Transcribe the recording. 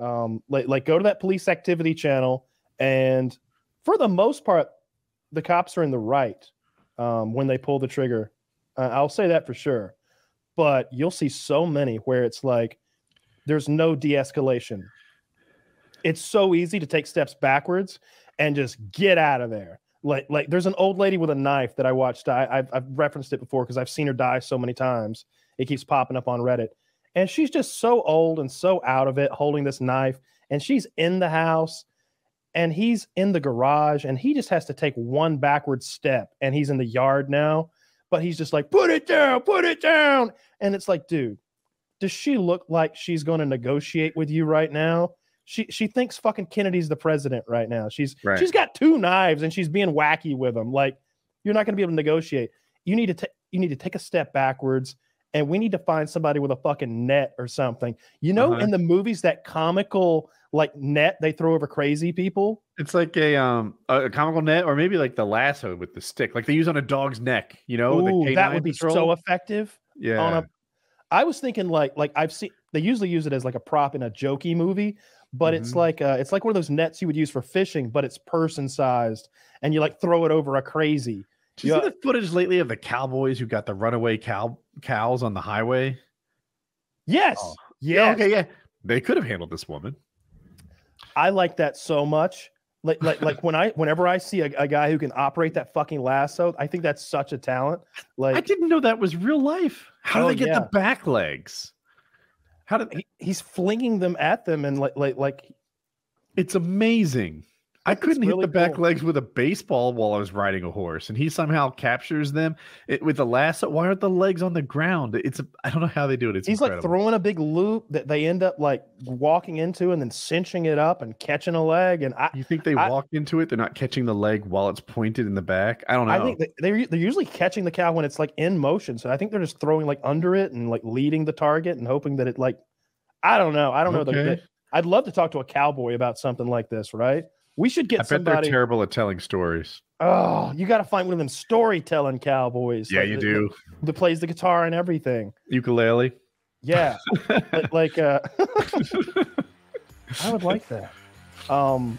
Um, like like go to that police activity channel, and for the most part, the cops are in the right um, when they pull the trigger. Uh, I'll say that for sure. But you'll see so many where it's like there's no de-escalation. It's so easy to take steps backwards and just get out of there. Like like there's an old lady with a knife that I watched. I, I've, I've referenced it before because I've seen her die so many times. It keeps popping up on Reddit, and she's just so old and so out of it, holding this knife, and she's in the house, and he's in the garage, and he just has to take one backward step, and he's in the yard now, but he's just like, put it down, put it down, and it's like, dude, does she look like she's going to negotiate with you right now? She she thinks fucking Kennedy's the president right now. She's Right. she's got two knives and she's being wacky with them. Like you're not going to be able to negotiate. You need to take you need to take a step backwards, and we need to find somebody with a fucking net or something. You know, Uh-huh. in the movies, that comical like net they throw over crazy people. It's like a um a comical net, or maybe like the lasso with the stick, like they use on a dog's neck. You know, Ooh, that would be patrol. so effective. yeah. on a I was thinking like like I've seen they usually use it as like a prop in a jokey movie, but it's Mhm. like uh it's like one of those nets you would use for fishing, but it's person sized and you like throw it over a crazy. Do you see the footage lately of the cowboys who got the runaway cow cows on the highway? Yes. Oh, yes. okay, yeah. They could have handled this woman. I like that so much. Like like like when I whenever I see a, a guy who can operate that fucking lasso, I think that's such a talent. Like I didn't know that was real life. How Oh, did they get yeah. the back legs? How did he, he's flinging them at them and like like like it's amazing. I couldn't hit the back cool. legs with a baseball while I was riding a horse, and he somehow captures them it, with the lasso. Why aren't the legs on the ground? It's a, I don't know how they do it. It's he's like throwing a big loop that they end up like walking into and then cinching it up and catching a leg. And I You think they I- walk into it? They're not catching the leg while it's pointed in the back. I don't know. I think they, they're they're usually catching the cow when it's like in motion. So I think they're just throwing like under it and like leading the target and hoping that it like I don't know. I don't know. The, the- I'd love to talk to a cowboy about something like this, right? We should get I bet they're terrible at telling stories. oh, you got to find one of them storytelling cowboys. Yeah, like you that- do. That plays the guitar and everything. Ukulele. Yeah, like, like uh, I would like that. Um,